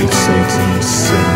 sweet Satan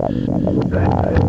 Bye.